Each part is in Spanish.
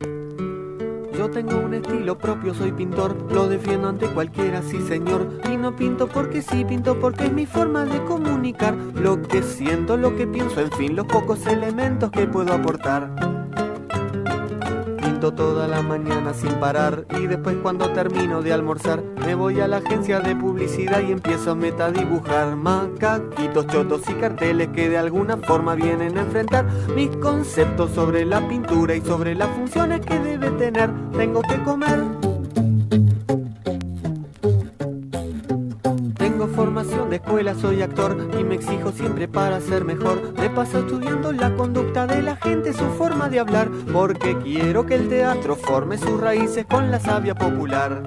Yo tengo un estilo propio, soy pintor, lo defiendo ante cualquiera, sí señor. Y no pinto porque sí, pinto porque es mi forma de comunicar lo que siento, lo que pienso, en fin, los pocos elementos que puedo aportar toda la mañana sin parar y después cuando termino de almorzar me voy a la agencia de publicidad y empiezo a metadibujar macaquitos, chotos y carteles que de alguna forma vienen a enfrentar mis conceptos sobre la pintura y sobre las funciones que debe tener. Tengo que comer soy actor y me exijo siempre para ser mejor. Me paso estudiando la conducta de la gente, su forma de hablar, porque quiero que el teatro forme sus raíces con la savia popular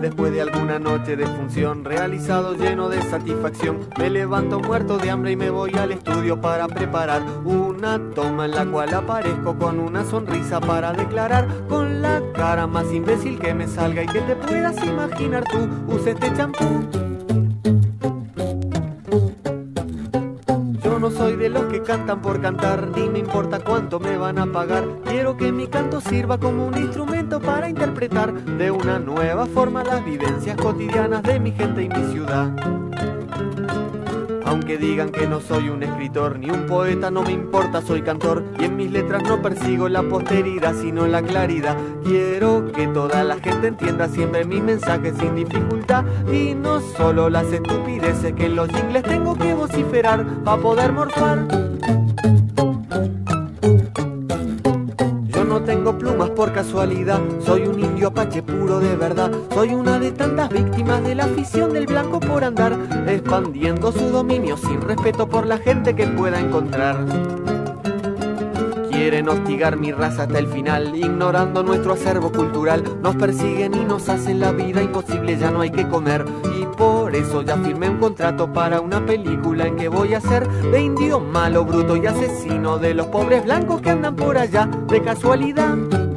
después de alguna noche de función realizado lleno de satisfacción. Me levanto muerto de hambre y me voy al estudio para preparar una toma en la cual aparezco con una sonrisa para declarar con la cara más imbécil que me salga y que te puedas imaginar tú. Use este champú. No soy de los que cantan por cantar, ni me importa cuánto me van a pagar. Quiero que mi canto sirva como un instrumento para interpretar de una nueva forma las vivencias cotidianas de mi gente y mi ciudad. Aunque digan que no soy un escritor ni un poeta, no me importa, soy cantor y en mis letras no persigo la posteridad, sino la claridad. Quiero que toda la gente entienda siempre mis mensajes sin dificultad y no solo las estupideces que en los jingles tengo que vociferar para poder morfar. Por casualidad. Soy un indio apache puro de verdad. Soy una de tantas víctimas de la afición del blanco por andar, expandiendo su dominio sin respeto por la gente que pueda encontrar. Quieren hostigar mi raza hasta el final, ignorando nuestro acervo cultural. Nos persiguen y nos hacen la vida imposible, ya no hay que comer. Y por eso ya firmé un contrato para una película en que voy a ser de indio malo, bruto y asesino de los pobres blancos que andan por allá de casualidad.